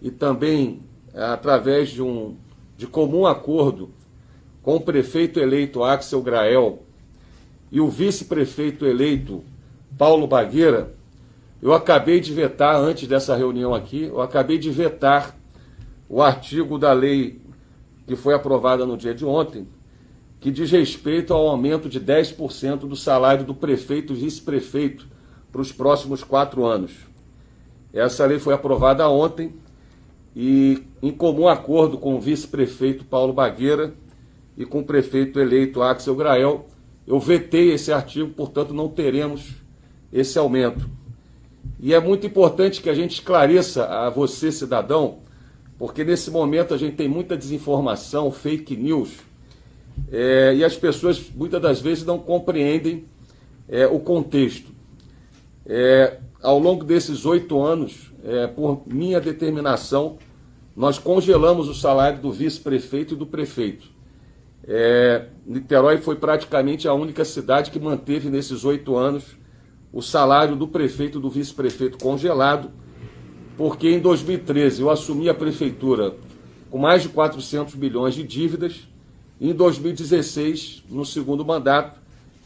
e também através de um de comum acordo com o prefeito eleito Axel Grael e o vice-prefeito eleito Paulo Bagueira, eu acabei de vetar, antes dessa reunião aqui, eu acabei de vetar o artigo da lei que foi aprovada no dia de ontem, que diz respeito ao aumento de 10% do salário do prefeito e vice-prefeito para os próximos quatro anos. Essa lei foi aprovada ontem e, em comum acordo com o vice-prefeito Paulo Bagueira e com o prefeito eleito Axel Grael, eu vetei esse artigo, portanto, não teremos esse aumento. E é muito importante que a gente esclareça a você, cidadão, porque nesse momento a gente tem muita desinformação, fake news, é, e as pessoas muitas das vezes não compreendem é, o contexto. É, ao longo desses oito anos, é, por minha determinação, nós congelamos o salário do vice-prefeito e do prefeito. É, Niterói foi praticamente a única cidade que manteve nesses oito anos o salário do prefeito e do vice-prefeito congelado, porque em 2013 eu assumi a prefeitura com mais de 400 milhões de dívidas em 2016, no segundo mandato,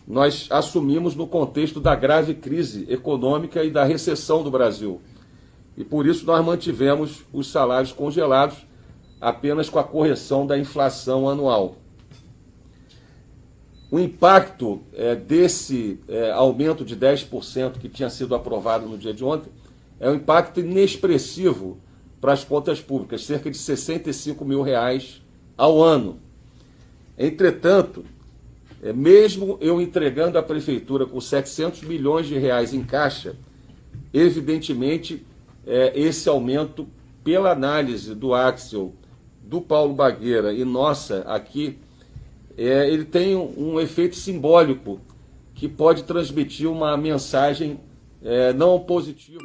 nós assumimos no contexto da grave crise econômica e da recessão do Brasil. E por isso nós mantivemos os salários congelados apenas com a correção da inflação anual. O impacto é, desse é, aumento de 10% que tinha sido aprovado no dia de ontem é um impacto inexpressivo para as contas públicas, cerca de 65 mil reais ao ano. Entretanto, mesmo eu entregando a prefeitura com 700 milhões de reais em caixa, evidentemente é, esse aumento, pela análise do Axel, do Paulo Bagueira e nossa aqui, é, ele tem um, efeito simbólico que pode transmitir uma mensagem é, não positiva